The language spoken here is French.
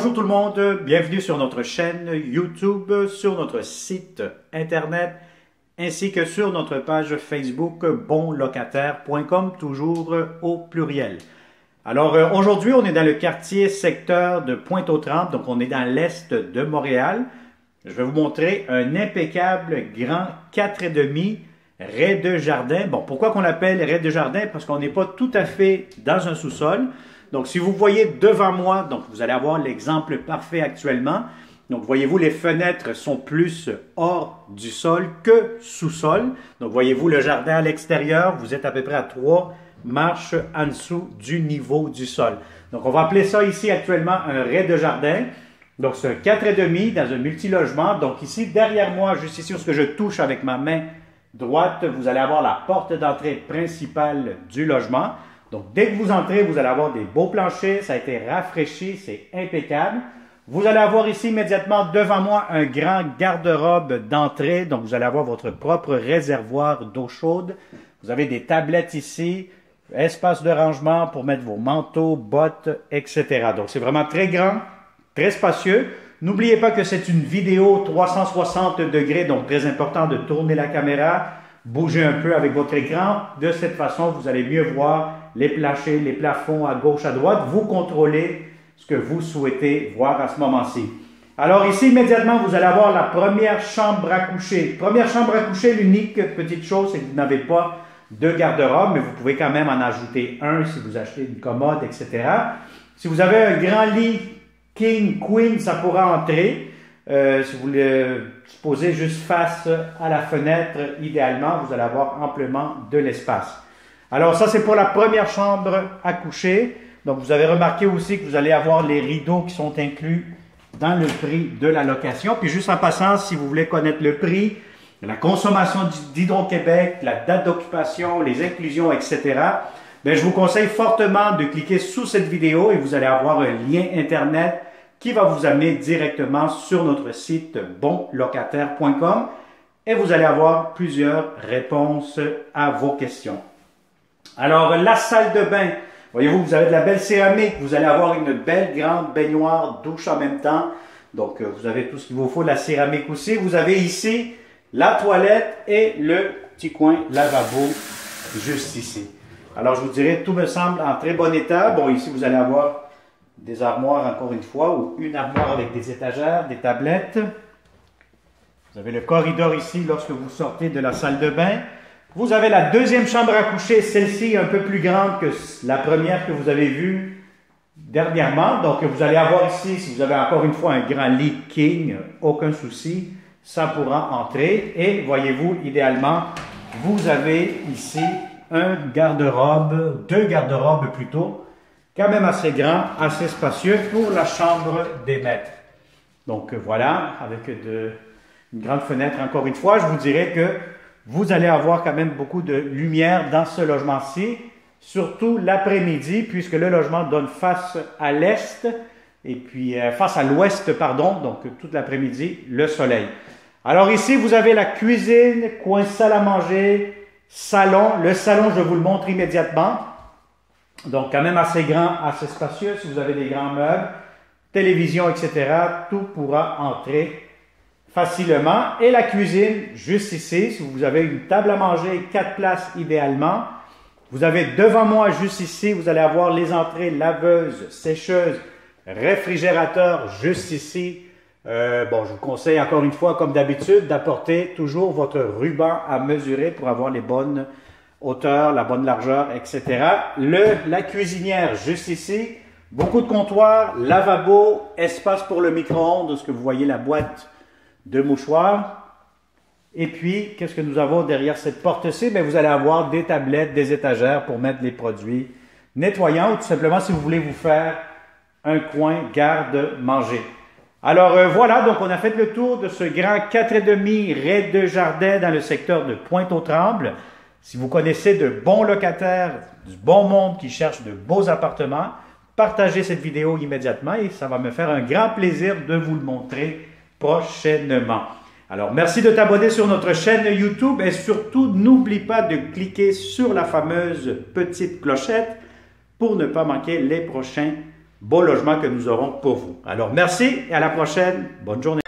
tout le monde, bienvenue sur notre chaîne YouTube, sur notre site internet ainsi que sur notre page Facebook bonlocataire.com, toujours au pluriel. Alors euh, aujourd'hui, on est dans le quartier secteur de Pointe-aux-Trembles, donc on est dans l'est de Montréal. Je vais vous montrer un impeccable grand 4,5 raie de jardin. Bon, pourquoi qu'on l'appelle raie de jardin? Parce qu'on n'est pas tout à fait dans un sous-sol. Donc, si vous voyez devant moi, donc vous allez avoir l'exemple parfait actuellement. Donc, voyez-vous, les fenêtres sont plus hors du sol que sous-sol. Donc, voyez-vous le jardin à l'extérieur. Vous êtes à peu près à trois marches en dessous du niveau du sol. Donc, on va appeler ça ici actuellement un raie de jardin. Donc, c'est un 4,5 dans un multilogement. Donc, ici, derrière moi, juste ici, ce que je touche avec ma main droite, vous allez avoir la porte d'entrée principale du logement. Donc, dès que vous entrez, vous allez avoir des beaux planchers. Ça a été rafraîchi, c'est impeccable. Vous allez avoir ici immédiatement devant moi un grand garde-robe d'entrée. Donc, vous allez avoir votre propre réservoir d'eau chaude. Vous avez des tablettes ici, espace de rangement pour mettre vos manteaux, bottes, etc. Donc, c'est vraiment très grand, très spacieux. N'oubliez pas que c'est une vidéo 360 degrés, donc très important de tourner la caméra, bouger un peu avec votre écran. De cette façon, vous allez mieux voir les planchers, les plafonds à gauche, à droite. Vous contrôlez ce que vous souhaitez voir à ce moment-ci. Alors ici, immédiatement, vous allez avoir la première chambre à coucher. Première chambre à coucher, l'unique petite chose, c'est que vous n'avez pas de garde-robe, mais vous pouvez quand même en ajouter un si vous achetez une commode, etc. Si vous avez un grand lit king, queen, ça pourra entrer. Euh, si vous le posez juste face à la fenêtre, idéalement, vous allez avoir amplement de l'espace. Alors ça, c'est pour la première chambre à coucher. Donc, vous avez remarqué aussi que vous allez avoir les rideaux qui sont inclus dans le prix de la location. Puis juste en passant, si vous voulez connaître le prix, la consommation d'Hydro-Québec, la date d'occupation, les inclusions, etc., bien, je vous conseille fortement de cliquer sous cette vidéo et vous allez avoir un lien Internet qui va vous amener directement sur notre site bonlocataire.com et vous allez avoir plusieurs réponses à vos questions. Alors, la salle de bain, Voyez-vous, vous avez de la belle céramique, vous allez avoir une belle grande baignoire, douche en même temps. Donc, euh, vous avez tout ce qu'il vous faut, la céramique aussi. Vous avez ici la toilette et le petit coin lavabo juste ici. Alors, je vous dirais, tout me semble en très bon état. Bon, ici, vous allez avoir des armoires, encore une fois, ou une armoire avec des étagères, des tablettes. Vous avez le corridor ici lorsque vous sortez de la salle de bain. Vous avez la deuxième chambre à coucher, celle-ci un peu plus grande que la première que vous avez vue dernièrement. Donc, vous allez avoir ici, si vous avez encore une fois un grand lit king, aucun souci, ça pourra entrer. Et voyez-vous, idéalement, vous avez ici un garde-robe, deux garde-robes plutôt, quand même assez grand, assez spacieux pour la chambre des maîtres. Donc voilà, avec de, une grande fenêtre encore une fois, je vous dirais que vous allez avoir quand même beaucoup de lumière dans ce logement-ci, surtout l'après-midi, puisque le logement donne face à l'est et puis euh, face à l'ouest, pardon, donc toute l'après-midi, le soleil. Alors ici, vous avez la cuisine, coin salle à manger, salon. Le salon, je vous le montre immédiatement. Donc quand même assez grand, assez spacieux si vous avez des grands meubles, télévision, etc. Tout pourra entrer facilement. Et la cuisine, juste ici, si vous avez une table à manger, quatre places idéalement. Vous avez devant moi, juste ici, vous allez avoir les entrées laveuses, sécheuses, réfrigérateur, juste ici. Euh, bon, je vous conseille encore une fois, comme d'habitude, d'apporter toujours votre ruban à mesurer pour avoir les bonnes hauteurs, la bonne largeur, etc. Le, la cuisinière, juste ici. Beaucoup de comptoirs, lavabo, espace pour le micro-ondes, ce que vous voyez la boîte deux mouchoirs. Et puis, qu'est-ce que nous avons derrière cette porte-ci? Bien, vous allez avoir des tablettes, des étagères pour mettre les produits nettoyants ou tout simplement si vous voulez vous faire un coin garde-manger. Alors euh, voilà, donc on a fait le tour de ce grand 4,5 raid de jardin dans le secteur de Pointe-aux-Trembles. Si vous connaissez de bons locataires, du bon monde qui cherche de beaux appartements, partagez cette vidéo immédiatement et ça va me faire un grand plaisir de vous le montrer prochainement. Alors, merci de t'abonner sur notre chaîne YouTube et surtout, n'oublie pas de cliquer sur la fameuse petite clochette pour ne pas manquer les prochains beau logement que nous aurons pour vous. Alors merci et à la prochaine. Bonne journée.